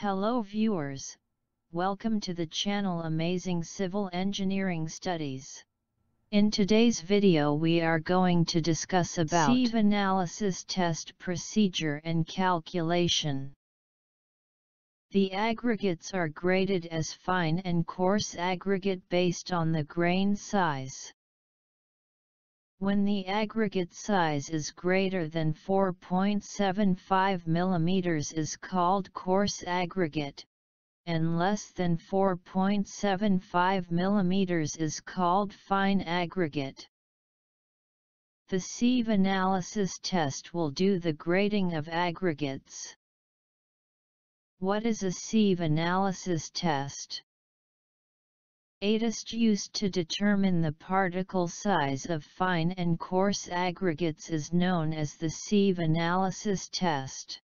Hello viewers, welcome to the channel Amazing Civil Engineering Studies. In today's video we are going to discuss about sieve analysis test procedure and calculation. The aggregates are graded as fine and coarse aggregate based on the grain size. When the aggregate size is greater than 4.75 mm is called coarse aggregate, and less than 4.75 mm is called fine aggregate. The sieve analysis test will do the grading of aggregates. What is a sieve analysis test? A test used to determine the particle size of fine and coarse aggregates is known as the sieve analysis test.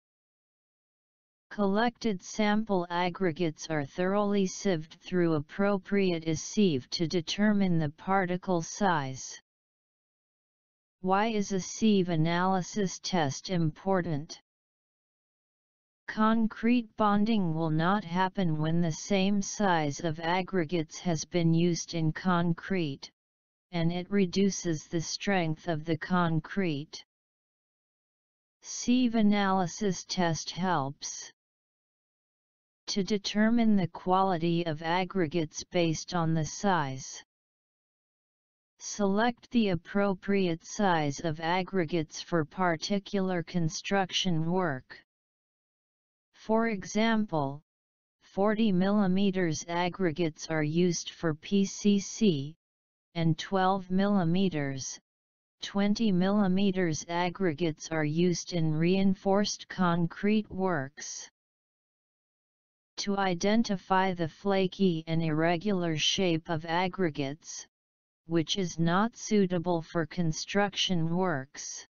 Collected sample aggregates are thoroughly sieved through appropriate sieve to determine the particle size. Why is a sieve analysis test important? Concrete bonding will not happen when the same size of aggregates has been used in concrete, and it reduces the strength of the concrete. Sieve analysis test helps to determine the quality of aggregates based on the size. Select the appropriate size of aggregates for particular construction work. For example, 40 mm aggregates are used for PCC, and 12 mm, 20 mm aggregates are used in reinforced concrete works. To identify the flaky and irregular shape of aggregates, which is not suitable for construction works.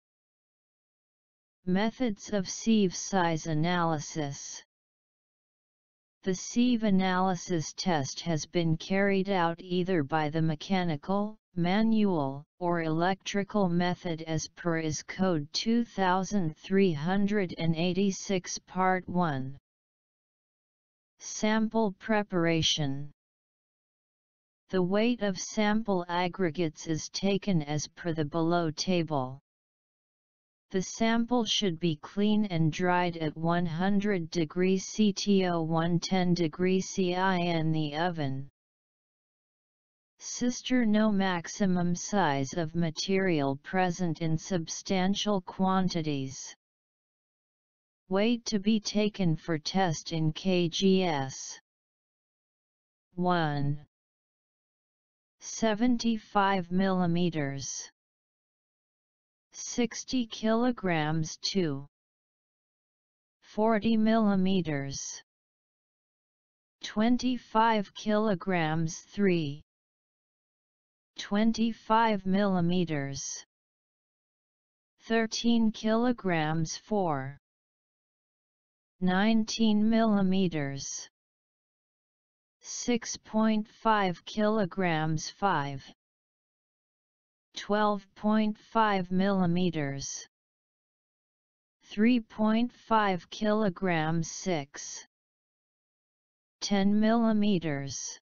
Methods of sieve size analysis The sieve analysis test has been carried out either by the mechanical, manual, or electrical method as per IS Code 2386 Part 1. Sample preparation The weight of sample aggregates is taken as per the below table. The sample should be clean and dried at 100 degrees CTO 110 degrees CI in the oven. Sister no maximum size of material present in substantial quantities. Weight to be taken for test in kgs. 1. 75 millimeters. 60 kilograms 2. 40 millimeters. 25 kilograms 3. 25 millimeters. 13 kilograms 4. 19 millimeters 6.5 kilograms 5 12.5 millimeters. 3.5 kilograms 6 10 millimeters.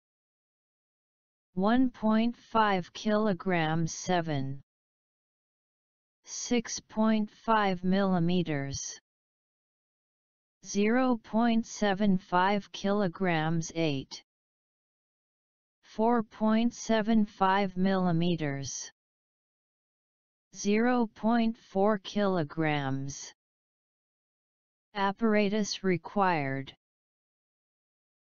1.5 kilograms 7 6.5 millimeters. 0.75 kilograms 8 4.75 millimeters 0.4 kilograms apparatus required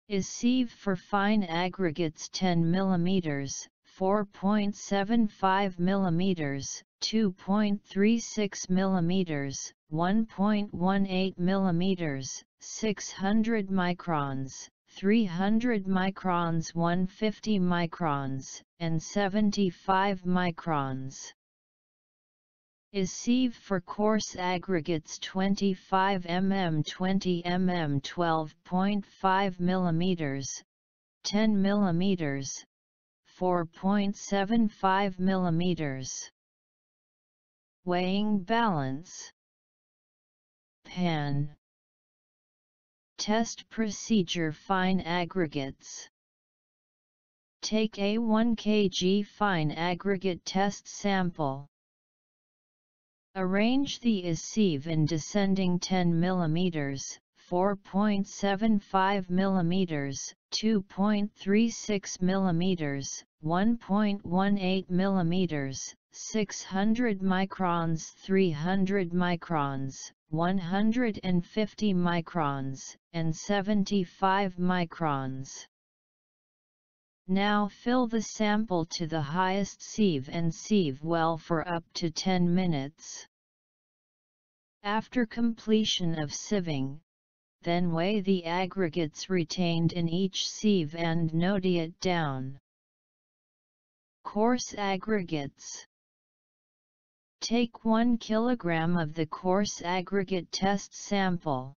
is sieve for fine aggregates 10 millimeters 4.75 millimeters 2.36 millimeters 1.18 millimeters, 600 microns, 300 microns 150 microns, and 75 microns. Is sieve for coarse aggregates 25 mm 20 mm 12.5 mm, 10 mm, 4.75 mm. Weighing balance pan Test procedure Fine aggregates Take a 1 kg fine aggregate test sample. Arrange the sieve in descending 10 mm, 4.75 mm, 2.36 mm, 1.18 mm, 600 microns 300 microns, 150 microns, and 75 microns. Now fill the sample to the highest sieve and sieve well for up to 10 minutes. After completion of sieving, then weigh the aggregates retained in each sieve and note it down. Coarse aggregates Take 1 kg of the coarse aggregate test sample.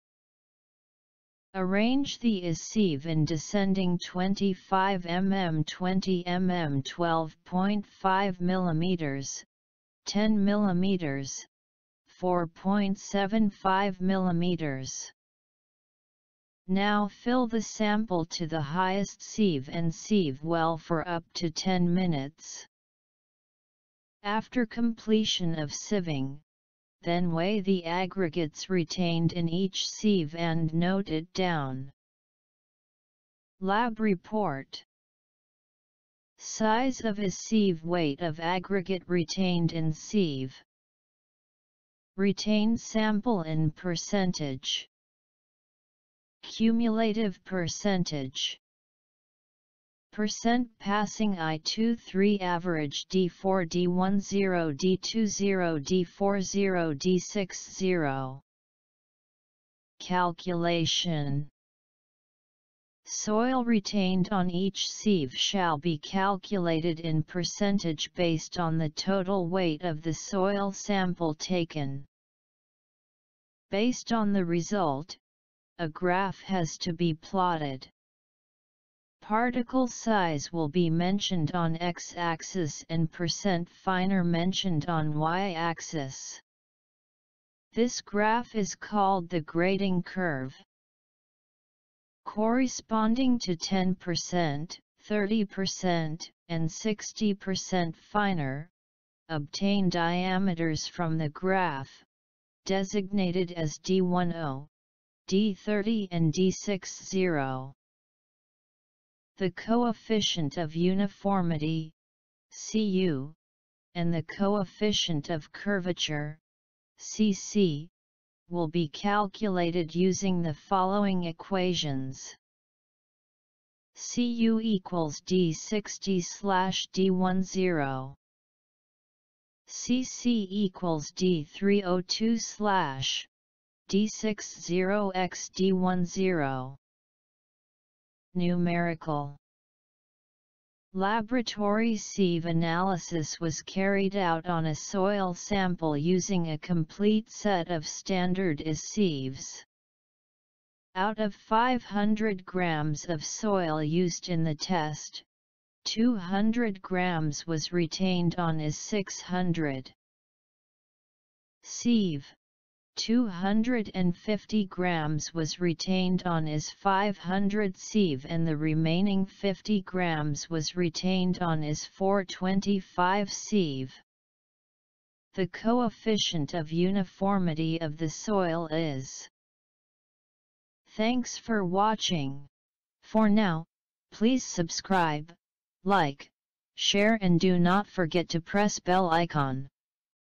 Arrange the sieve in descending 25 mm 20 mm 12.5 mm, 10 mm, 4.75 mm. Now fill the sample to the highest sieve and sieve well for up to 10 minutes. After completion of sieving, then weigh the aggregates retained in each sieve and note it down. Lab Report. Size of a sieve Weight of aggregate retained in sieve. Retained sample in percentage. Cumulative percentage Percent passing I23 average D4 D10 D20 D40 D60 Calculation Soil retained on each sieve shall be calculated in percentage based on the total weight of the soil sample taken. Based on the result, a graph has to be plotted. Particle size will be mentioned on x-axis and percent finer mentioned on y-axis. This graph is called the grading curve. Corresponding to 10%, 30%, and 60% finer, obtain diameters from the graph, designated as D10, D30 and D60. The coefficient of uniformity, Cu, and the coefficient of curvature, Cc, will be calculated using the following equations. Cu equals D60 slash D10. Cc equals D302 slash D60 x D10 numerical. Laboratory sieve analysis was carried out on a soil sample using a complete set of standard IS sieves. Out of 500 grams of soil used in the test, 200 grams was retained on IS 600. Sieve 250 grams was retained on IS 500 sieve and the remaining 50 grams was retained on IS 425 sieve. The coefficient of uniformity of the soil is. Thanks for watching. For now, please subscribe, like, share and do not forget to press bell icon.